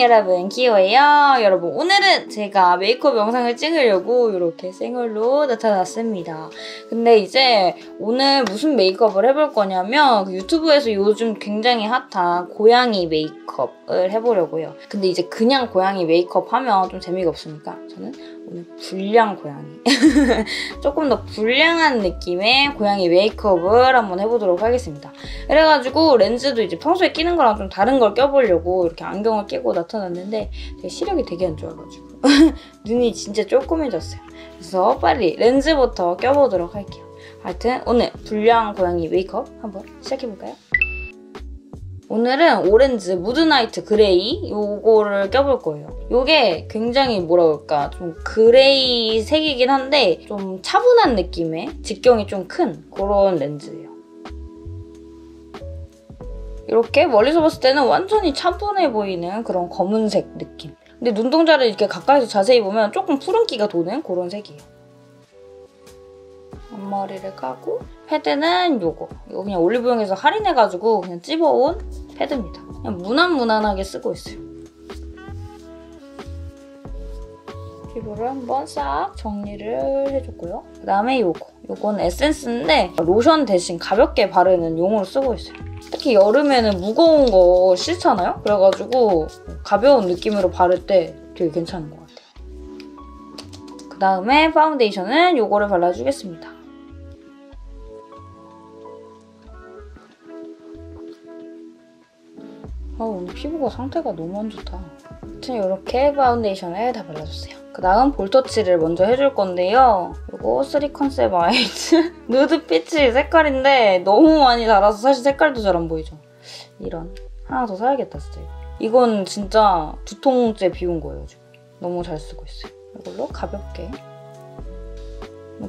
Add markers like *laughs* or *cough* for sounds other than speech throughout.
여러분 기호예요? 여러분 오늘은 제가 메이크업 영상을 찍으려고 이렇게 생얼로 나타났습니다. 근데 이제 오늘 무슨 메이크업을 해볼 거냐면 그 유튜브에서 요즘 굉장히 핫한 고양이 메이크업을 해보려고요. 근데 이제 그냥 고양이 메이크업 하면 좀 재미가 없으니까 저는 오늘 불량 고양이. *laughs* 조금 더 불량한 느낌의 고양이 메이크업을 한번 해보도록 하겠습니다. 그래가지고 렌즈도 이제 평소에 끼는 거랑 좀 다른 걸 껴보려고 이렇게 안경을 끼고 나타났는데 제 시력이 되게 안 좋아가지고 *laughs* 눈이 진짜 조그매졌어요. 그래서 빨리 렌즈부터 껴보도록 할게요. 하여튼 오늘 불량 고양이 메이크업 한번 시작해볼까요? 오늘은 오렌즈 무드나이트 그레이 요거를 껴볼 거예요. 요게 굉장히 뭐라 그럴까 좀 그레이 색이긴 한데 좀 차분한 느낌의 직경이 좀 큰 그런 렌즈예요. 이렇게 멀리서 봤을 때는 완전히 차분해 보이는 그런 검은색 느낌. 근데 눈동자를 이렇게 가까이서 자세히 보면 조금 푸른기가 도는 그런 색이에요. 앞머리를 까고 패드는 요거. 이거 그냥 올리브영에서 할인해가지고 그냥 찝어온 패드입니다. 그냥 무난무난하게 쓰고 있어요. 피부를 한번 싹 정리를 해줬고요. 그 다음에 요거. 요건 에센스인데 로션 대신 가볍게 바르는 용으로 쓰고 있어요. 특히 여름에는 무거운 거 싫잖아요? 그래가지고 가벼운 느낌으로 바를 때 되게 괜찮은 것 같아요. 그 다음에 파운데이션은 이거를 발라주겠습니다. 아 오늘 피부가 상태가 너무 안 좋다. 아무튼 이렇게 파운데이션을 다 발라줬어요. 그 다음 볼터치를 먼저 해줄 건데요. 이거 3 컨셉 아이즈 *laughs* 누드 피치 색깔인데 너무 많이 닳아서 사실 색깔도 잘 안 보이죠. 이런 하나 더 사야겠다 진짜 이거. 이건 진짜 두 통째 비운 거예요 지금. 너무 잘 쓰고 있어요. 이걸로 가볍게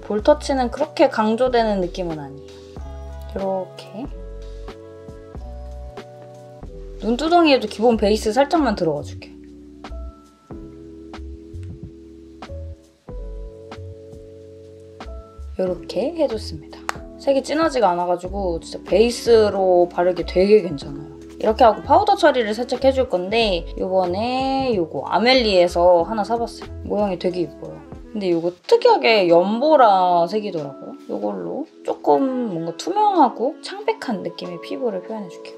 볼터치는 그렇게 강조되는 느낌은 아니에요. 이렇게 눈두덩이에도 기본 베이스 살짝만 들어가 줄게. 이렇게 해줬습니다. 색이 진하지가 않아가지고 진짜 베이스로 바르기 되게 괜찮아요. 이렇게 하고 파우더 처리를 살짝 해줄 건데 이번에 이거 아멜리에서 하나 사봤어요. 모양이 되게 이뻐요. 근데 이거 특이하게 연보라 색이더라고요. 이걸로 조금 뭔가 투명하고 창백한 느낌의 피부를 표현해줄게요.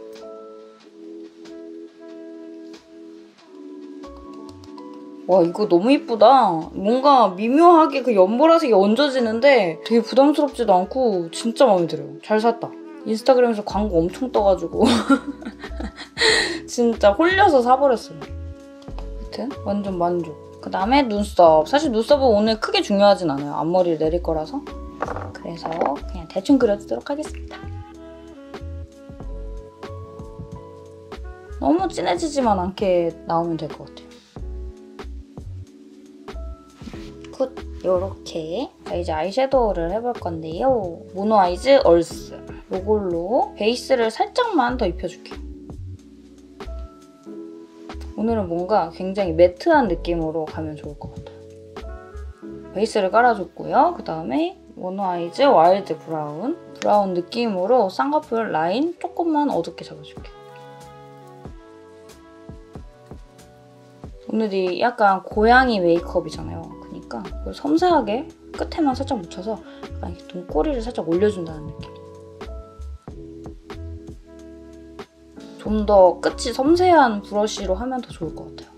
와 이거 너무 이쁘다. 뭔가 미묘하게 그 연보라색이 얹어지는데 되게 부담스럽지도 않고 진짜 마음에 들어요. 잘 샀다. 인스타그램에서 광고 엄청 떠가지고 *laughs* 진짜 홀려서 사버렸어요. 하여튼 완전 만족. 그 다음에 눈썹. 사실 눈썹은 오늘 크게 중요하진 않아요. 앞머리를 내릴 거라서. 그래서 그냥 대충 그려주도록 하겠습니다. 너무 진해지지만 않게 나오면 될 것 같아요. Good! 요렇게 자, 이제 아이섀도우를 해볼 건데요. 모노 아이즈 얼스 이걸로 베이스를 살짝만 더 입혀줄게요. 오늘은 뭔가 굉장히 매트한 느낌으로 가면 좋을 것 같아요. 베이스를 깔아줬고요. 그 다음에 모노 아이즈 와일드 브라운 브라운 느낌으로 쌍꺼풀 라인 조금만 어둡게 잡아줄게요. 오늘이 약간 고양이 메이크업이잖아요. 그러니까 그걸 섬세하게 끝에만 살짝 묻혀서 약간 눈꼬리를 살짝 올려준다는 느낌. 좀 더 끝이 섬세한 브러쉬로 하면 더 좋을 것 같아요.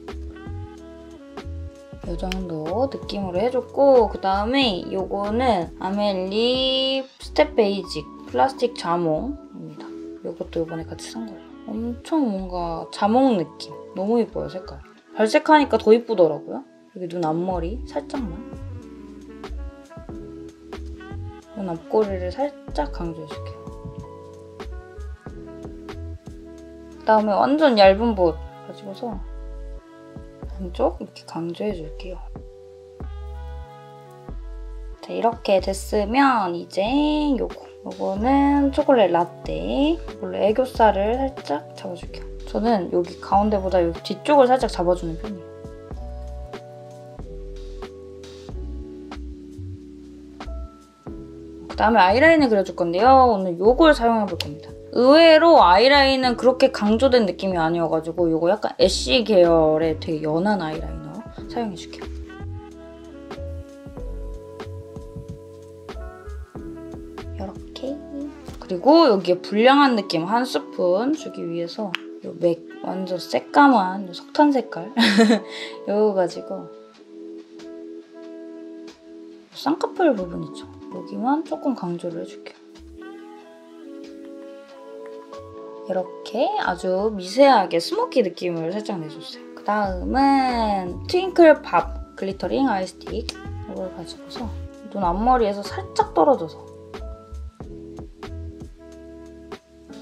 이 정도 느낌으로 해줬고 그 다음에 이거는 아멜리 스텝 베이직 플라스틱 자몽입니다. 이것도 이번에 같이 산 거예요. 엄청 뭔가 자몽 느낌. 너무 예뻐요, 색깔. 발색하니까 더 이쁘더라고요. 여기 눈 앞머리 살짝만. 눈 앞꼬리를 살짝 강조해줄게요. 그 다음에 완전 얇은 붓 가지고서 한쪽 이렇게 강조해줄게요. 자, 이렇게 됐으면 이제 요거. 요거는 초콜릿 라떼. 이걸로 애교살을 살짝 잡아줄게요. 저는 여기 가운데보다 여기 뒤쪽을 살짝 잡아주는 편이에요. 다음에 아이라인을 그려줄 건데요. 오늘 요걸 사용해 볼 겁니다. 의외로 아이라인은 그렇게 강조된 느낌이 아니어가지고 요거 약간 애쉬 계열의 되게 연한 아이라이너 사용해줄게요. 이렇게 그리고 여기에 불량한 느낌 한 스푼 주기 위해서 요맥 완전 새까만 석탄 색깔 *laughs* 이거 가지고 쌍꺼풀 부분 있죠? 여기만 조금 강조를 해줄게요. 이렇게 아주 미세하게 스모키 느낌을 살짝 내줬어요. 그 다음은 트윙클 팝 글리터링 아이스틱 이걸 가지고서 눈 앞머리에서 살짝 떨어져서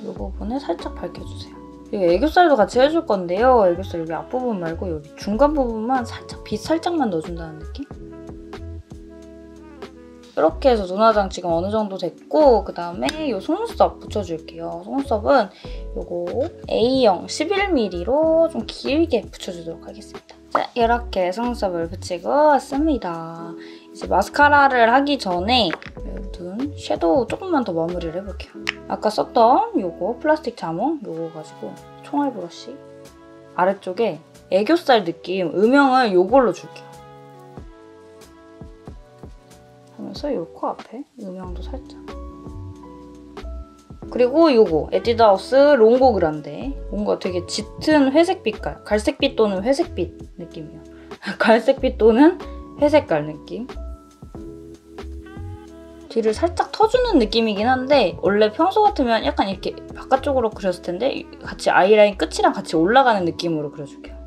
이 부분을 살짝 밝혀주세요. 여기 애교살도 같이 해줄 건데요. 애교살 여기 앞부분 말고 여기 중간 부분만 살짝 빛 살짝만 넣어준다는 느낌? 이렇게 해서 눈화장 지금 어느 정도 됐고 그 다음에 이 속눈썹 붙여줄게요. 속눈썹은 이거 A형 11mm로 좀 길게 붙여주도록 하겠습니다. 자, 이렇게 속눈썹을 붙이고 왔습니다. 이제 마스카라를 하기 전에 눈 섀도우 조금만 더 마무리를 해볼게요. 아까 썼던 이거 플라스틱 자몽 이거 가지고 총알 브러쉬 아래쪽에 애교살 느낌 음영을 이걸로 줄게요. 하면서 요 코 앞에 음영도 살짝. 그리고 요거 에뛰드하우스 롱고 그란데 뭔가 되게 짙은 회색 빛깔 갈색빛 또는 회색빛 느낌이에요. *laughs* 갈색빛 또는 회색깔 느낌. 뒤를 살짝 터주는 느낌이긴 한데 원래 평소 같으면 약간 이렇게 바깥쪽으로 그렸을 텐데 같이 아이라인 끝이랑 같이 올라가는 느낌으로 그려줄게요.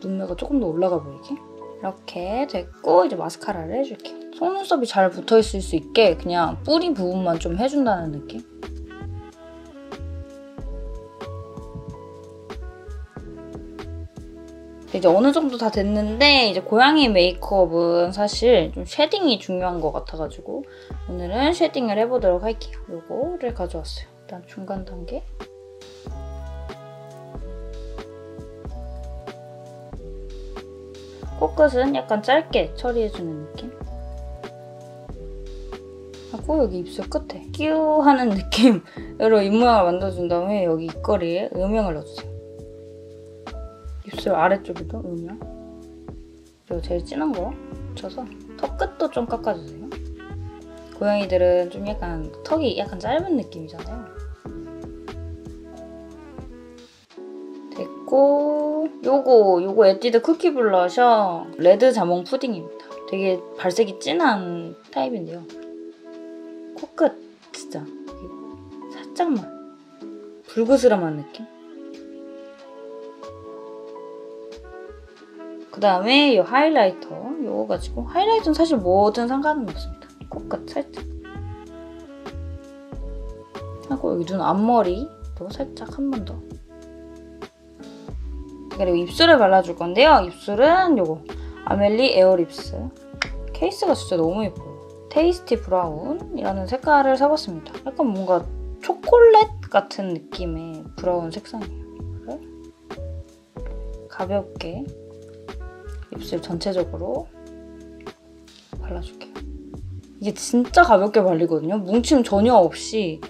눈매가 조금 더 올라가 보이게. 이렇게 됐고 이제 마스카라를 해줄게요. 속눈썹이 잘 붙어있을 수 있게 그냥 뿌리 부분만 좀 해준다는 느낌? 이제 어느 정도 다 됐는데 이제 고양이 메이크업은 사실 좀 쉐딩이 중요한 것 같아가지고 오늘은 쉐딩을 해보도록 할게요. 요거를 가져왔어요. 일단 중간 단계. 코끝은 약간 짧게 처리해주는 느낌? 하고 여기 입술 끝에 끼우 하는 느낌으로 입모양을 만들어준 다음에 여기 입꼬리에 음영을 넣어주세요. 입술 아래쪽에도 음영 그리고 제일 진한 거 붙여서 턱 끝도 좀 깎아주세요. 고양이들은 좀 약간 턱이 약간 짧은 느낌이잖아요. 됐고 요거 요거 에뛰드 쿠키 블러셔 레드 자몽 푸딩입니다. 되게 발색이 진한 타입인데요. 코끝 진짜 살짝만 불그스름한 느낌? 그 다음에 이 하이라이터 요거 가지고 하이라이터는 사실 뭐든 상관은 없습니다. 코끝 살짝 하고 여기 눈 앞머리도 살짝 한 번 더. 그리고 입술을 발라줄 건데요. 입술은 요거 아멜리 에어립스 케이스가 진짜 너무 예뻐요. Tasty Brown이라는 색깔을 사봤습니다. 약간 뭔가 초콜릿 같은 느낌의 브라운 색상이에요. 가볍게 입술 전체적으로 발라줄게요. 이게 진짜 가볍게 발리거든요. 뭉침 전혀 없이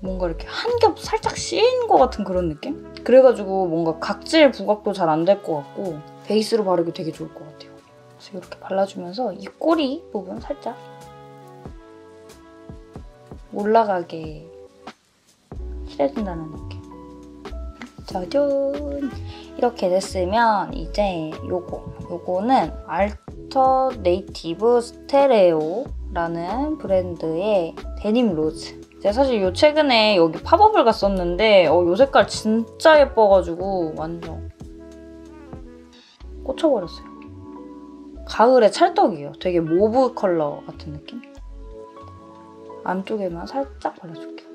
뭔가 이렇게 한 겹 살짝 씌인 것 같은 그런 느낌? 그래가지고 뭔가 각질 부각도 잘 안 될 것 같고 베이스로 바르기 되게 좋을 것 같아요. 그래서 이렇게 발라주면서 이 꼬리 부분 살짝 올라가게 칠해준다는 느낌. 짜잔! 이렇게 됐으면 이제 요거 요거는 Alternative Stereo라는 브랜드의 Denim Rose 제가 사실 요 최근에 여기 팝업을 갔었는데 어, 요 색깔 진짜 예뻐가지고 완전 꽂혀버렸어요. 가을의 찰떡이에요. 되게 mauve 컬러 같은 느낌? 안쪽에만 살짝 발라줄게요.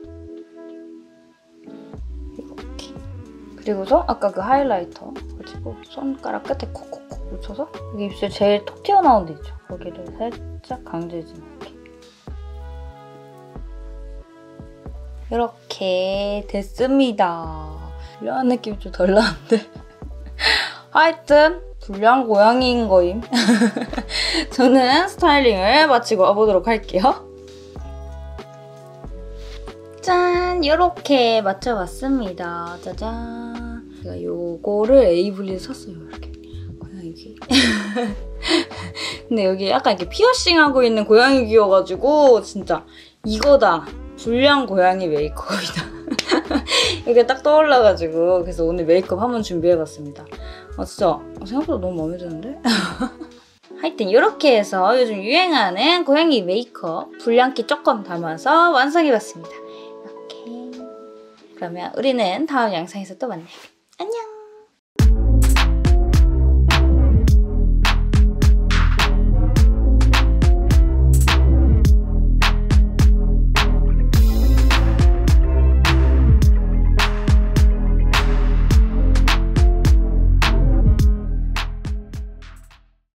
그리고서 아까 그 하이라이터 가지고 손가락 끝에 콕콕콕 묻혀서 여기 입술 제일 톡 튀어나온 데 있죠? 거기를 살짝 강조해주 이렇게 됐습니다. 이런 느낌이 좀 덜 나는데 *laughs* 하여튼 불량 고양이인 거임. *laughs* 저는 스타일링을 마치고 와보도록 할게요. 짠! 이렇게 맞춰봤습니다. 짜잔. 제가 요거를 에이블리에서 샀어요. 이렇게. 고양이 귀. *laughs* 근데 여기 약간 이렇게 피어싱 하고 있는 고양이 귀여가지고 진짜 이거다. 불량 고양이 메이크업이다. *laughs* 이게 딱 떠올라가지고 그래서 오늘 메이크업 한번 준비해봤습니다. 아 진짜 생각보다 너무 마음에 드는데? *laughs* 하여튼 이렇게 해서 요즘 유행하는 고양이 메이크업 불량기 조금 담아서 완성해봤습니다. 이렇게 그러면 우리는 다음 영상에서 또 만나요. 안녕!